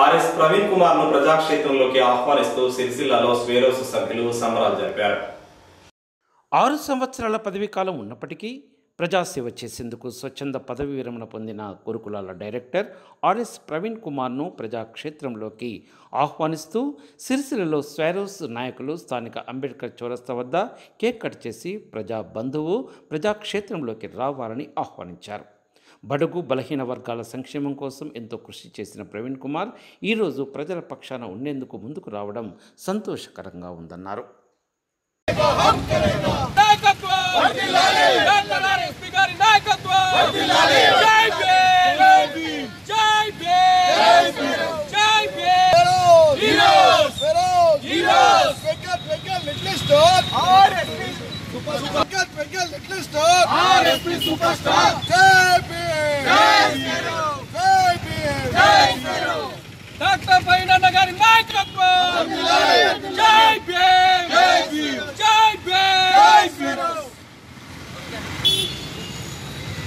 RS Praveen కుమార్ను ప్రజాక్షేత్రంలోకి ఆహ్వానిస్తూ సిరిసిల్లలో స్వేరోస్ సభ్యులు సంబరాలు జరిపారు. ఆరు సంవత్సరాల పదవీ కాలం ఉన్నప్పటికీ ప్రజాసేవ చేసేందుకు స్వచ్ఛంద పదవి విరమణ పొందిన గురుకులాల డైరెక్టర్ ఆర్ఎస్ ప్రవీణ్ కుమార్ను ప్రజాక్షేత్రంలోకి ఆహ్వానిస్తూ సిరిసిల్లలో స్వారోస్ నాయకులు స్థానిక అంబేద్కర్ చౌరస్తా వద్ద కేక్ కట్ చేసి ప్రజా బంధువు ప్రజాక్షేత్రంలోకి రావాలని ఆహ్వానించారు. బడుగు బలహీన వర్గాల సంక్షేమం కోసం ఎంతో కృషి చేసిన ప్రవీణ్ కుమార్ ఈరోజు ప్రజల పక్షాన ఉండేందుకు ముందుకు రావడం సంతోషకరంగా ఉందన్నారు నాయకత్వం డాక్టర్ ఆర్ఎస్పీ గారి నాయకత్వం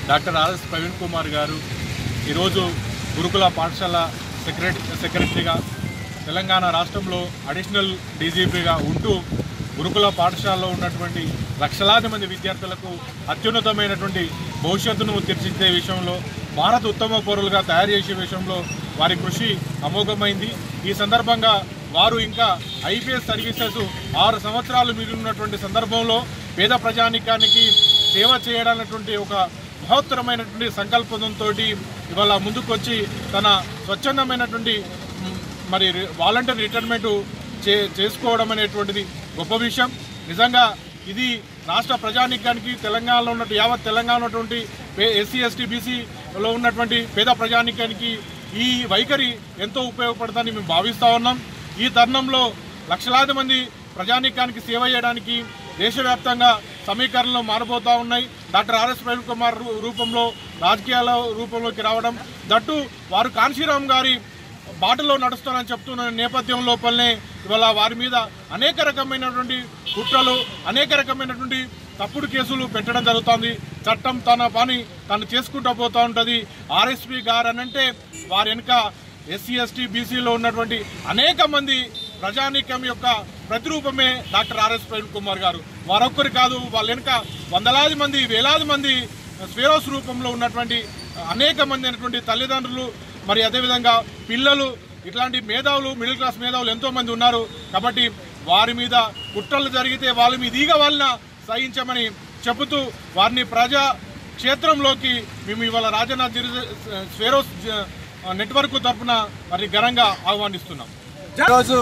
డాక్టర్ ఆర్ఎస్ ప్రవీణ్ కుమార్ గారు ఈరోజు గురుకుల పాఠశాల సెక్రటరీ సెక్రటరీగా తెలంగాణ రాష్ట్రంలో అడిషనల్ డీజీపీగా ఉంటూ గురుకుల పాఠశాలలో ఉన్నటువంటి లక్షలాది మంది విద్యార్థులకు అత్యున్నతమైనటువంటి భవిష్యత్తును తీర్చిదిద్దే విషయంలో భారత ఉత్తమ పౌరులుగా తయారు చేసే విషయంలో వారి కృషి అమోఘమైంది. ఈ సందర్భంగా వారు ఇంకా ఐపీఎస్ సర్వీసెస్ ఆరు సంవత్సరాలు మిగిలినటువంటి సందర్భంలో పేద ప్రజానికానికి సేవ చేయడాలన్నటువంటి ఒక మహోత్తరమైనటువంటి సంకల్పంతో ఇవాళ ముందుకొచ్చి తన స్వచ్ఛందమైనటువంటి మరి వాలంటీర్ రిటైర్మెంట్ చే చేసుకోవడం అనేటువంటిది గొప్ప విషయం. నిజంగా ఇది రాష్ట్ర ప్రజానికానికి తెలంగాణలో ఉన్న యావత్ తెలంగాణ ఉన్నటువంటి ఎస్సీ ఎస్టీ బీసీలో ఉన్నటువంటి పేద ప్రజానికానికి ఈ వైఖరి ఎంతో ఉపయోగపడుతుందని మేము భావిస్తూ ఉన్నాం. ఈ తరుణంలో లక్షలాది మంది ప్రజానీకానికి సేవ చేయడానికి దేశవ్యాప్తంగా సమీకరణలు మారబోతూ ఉన్నాయి. డాక్టర్ ఆర్ఎస్ ప్రవీణ్ కుమార్ రూ- రూపంలో రాజకీయాల రూపంలోకి రావడం. దట్టు వారు కాంశీరామ్ గారి బాటలో నడుస్తానని చెప్తున్న నేపథ్యం లోపలనే ఇవాళ వారి మీద అనేక రకమైనటువంటి కుట్రలు అనేక రకమైనటువంటి తప్పుడు కేసులు పెట్టడం జరుగుతుంది. చట్టం తన పని తను చేసుకుంటూ పోతూ ఉంటుంది. ఆర్ఎస్పీ గారు అనంటే వారి వెనుక ఎస్సీ ఎస్టీ బీసీలో ఉన్నటువంటి అనేక మంది ప్రజానీకం యొక్క ప్రతిరూపమే డాక్టర్ ఆర్ఎస్ ప్రవీణ్ కుమార్ గారు. వారొక్కరు కాదు వాళ్ళ వెనుక వందలాది మంది వేలాది మంది స్వేరోస్ రూపంలో ఉన్నటువంటి అనేక మంది అయినటువంటి తల్లిదండ్రులు మరి అదేవిధంగా పిల్లలు ఇట్లాంటి మేధావులు మిడిల్ క్లాస్ మేధావులు ఎంతోమంది ఉన్నారు. కాబట్టి వారి మీద కుట్రలు జరిగితే వాళ్ళ మీద ఈగ వాళ్ళ సహించమని చెబుతూ వారిని ప్రజా క్షేత్రంలోకి మేము ఇవాళ రాజన్న స్వేరోస్ నెట్వర్క్ తరఫున మరి ఘనంగా ఆహ్వానిస్తున్నాం. ఈరోజు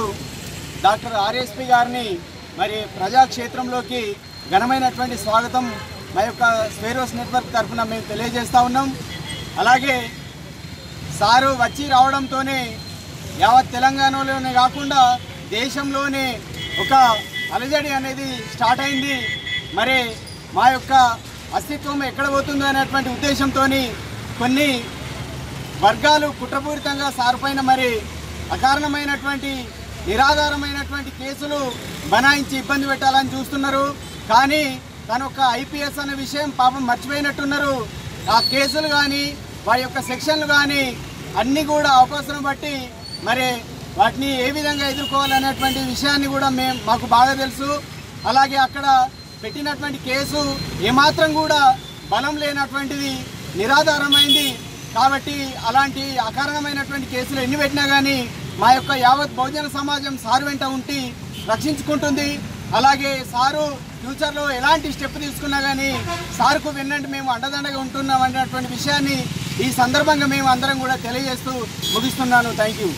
డాక్టర్ ఆర్ఎస్పి గారిని మరి ప్రజాక్షేత్రంలోకి ఘనమైనటువంటి స్వాగతం. మా యొక్క స్వేరోస్ నెట్వర్క్ తరఫున మేము తెలియజేస్తూ ఉన్నాం. అలాగే సారు వచ్చి రావడంతోనే యావత్ తెలంగాణలోనే కాకుండా దేశంలోనే ఒక అలజడి అనేది స్టార్ట్ అయింది. మరి మా యొక్క అస్తిత్వం ఎక్కడ పోతుందో అనేటువంటి ఉద్దేశంతో కొన్ని వర్గాలు కుట్రపూరితంగా సారిపోయిన మరి అకారణమైనటువంటి నిరాధారమైనటువంటి కేసులు బనాయించి ఇబ్బంది పెట్టాలని చూస్తున్నారు. కానీ తన ఒక ఐపీఎస్ అనే విషయం పాపం మర్చిపోయినట్టున్నారు. ఆ కేసులు కానీ వారి యొక్క సెక్షన్లు కానీ అన్నీ కూడా అవకాశం బట్టి మరి వాటిని ఏ విధంగా ఎదుర్కోవాలనేటువంటి విషయాన్ని కూడా మేము మాకు బాగా తెలుసు. అలాగే అక్కడ పెట్టినటువంటి కేసు ఏమాత్రం కూడా బలం లేనటువంటిది నిరాధారమైంది. కాబట్టి అలాంటి అకారణమైనటువంటి కేసులు ఎన్ని పెట్టినా కానీ మా యొక్క యావత్ బహుజన సమాజం సారు వెంట ఉండి రక్షించుకుంటుంది. అలాగే సారు ఫ్యూచర్లో ఎలాంటి స్టెప్ తీసుకున్నా కానీ సార్కు విన్నంటే మేము అండదండగా ఉంటున్నాం అనేటువంటి విషయాన్ని ఈ సందర్భంగా మేము అందరం కూడా తెలియజేస్తూ ముగిస్తున్నాను. Thank you